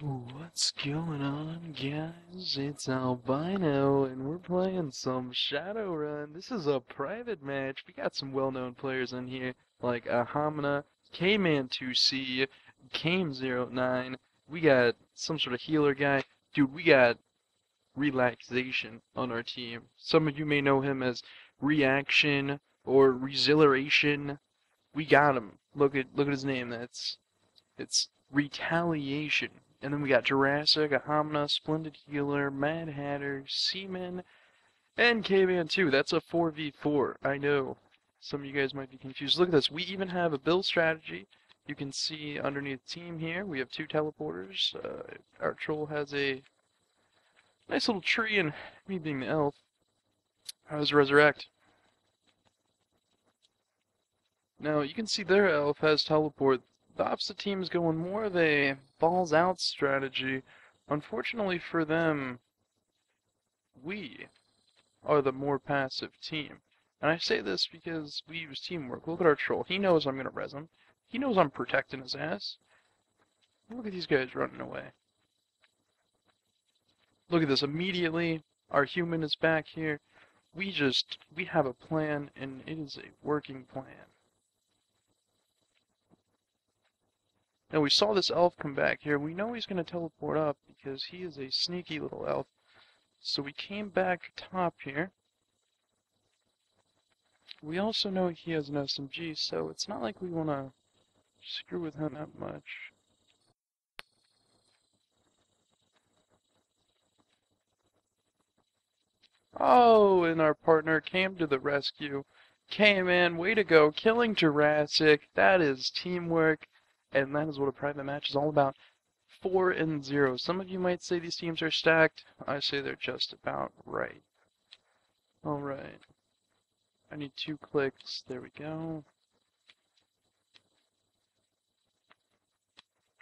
What's going on, guys? It's Albino, and we're playing some Shadowrun. This is a private match. We got some well-known players in here, like Ahuminaa, K-Man2C, Kame09. We got some sort of healer guy. Dude, we got Relaxation on our team. Some of you may know him as Reaction or Resiliration. We got him. Look at look at his name. That's it's Retaliation. And then we got Jurassic, Ahuminaa, Splendid Healer, Mad Hatter, Seaman, and K-Man 2. That's a 4v4. I know. Some of you guys might be confused. Look at this. We even have a build strategy. You can see underneath team here, we have two teleporters. Uh, our troll has a nice little tree, and me being the elf, I was resurrect. Now, you can see their elf has teleport. The opposite team is going more of a balls out strategy. Unfortunately for them, we are the more passive team. And I say this because we use teamwork. Look at our troll. He knows I'm going to res him. He knows I'm protecting his ass. Look at these guys running away. Look at this. Immediately, our human is back here. We just, we have a plan, and it is a working plan. Now we saw this elf come back here. We know he's going to teleport up because he is a sneaky little elf. So we came back top here. We also know he has an SMG, so it's not like we want to screw with him that much. Oh, and our partner came to the rescue. Came in, way to go, killing Jurassic. That is teamwork. And that is what a private match is all about. 4 and 0. Some of you might say these teams are stacked. I say they're just about right. Alright. I need two clicks. There we go.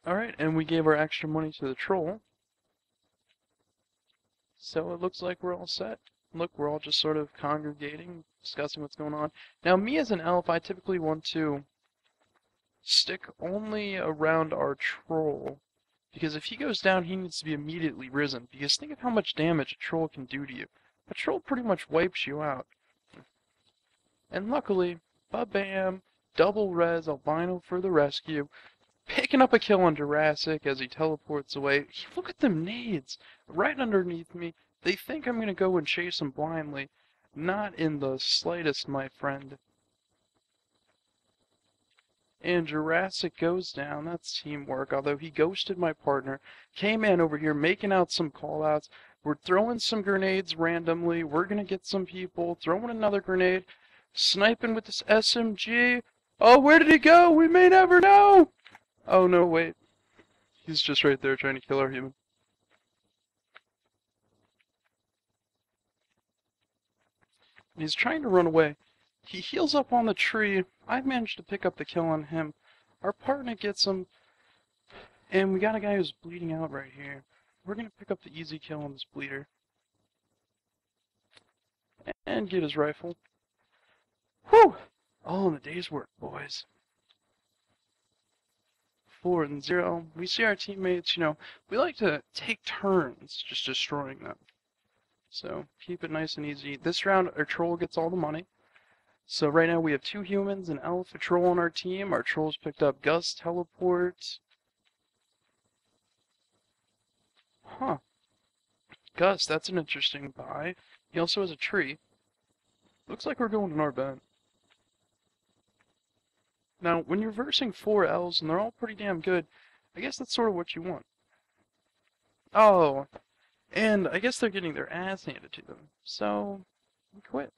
Alright, and we gave our extra money to the troll. So it looks like we're all set. Look, we're all just sort of congregating, discussing what's going on. Now, me as an elf, I typically want to stick only around our troll. Because if he goes down, he needs to be immediately risen. Because think of how much damage a troll can do to you. A troll pretty much wipes you out. And luckily, ba-bam, double res, albino for the rescue. Picking up a kill on Jurassic as he teleports away. Look at them nades! Right underneath me. They think I'm gonna go and chase them blindly. Not in the slightest, my friend. And Jurassic goes down. That's teamwork, although he ghosted my partner. K-Man over here making out some callouts. We're throwing some grenades randomly. We're going to get some people. Throwing another grenade. Sniping with this SMG. Oh, where did he go? We may never know. Oh, no, wait. He's just right there trying to kill our human. he's trying to run away. He heals up on the tree. I managed to pick up the kill on him. Our partner gets him. And we got a guy who's bleeding out right here. We're going to pick up the easy kill on this bleeder. And get his rifle. Whew! All in the day's work, boys. Four and zero. We see our teammates, you know, we like to take turns just destroying them. So keep it nice and easy. This round, our troll gets all the money. So right now we have two humans, an elf, a troll on our team. Our trolls picked up Gust, teleport. Huh. Gust, that's an interesting buy. He also has a tree. Looks like we're going to Norbent. Now, when you're versing four L's, and they're all pretty damn good, I guess that's sort of what you want. Oh, and I guess they're getting their ass handed to them. So, we quit.